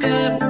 think about